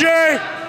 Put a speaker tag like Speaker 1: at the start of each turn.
Speaker 1: CJ!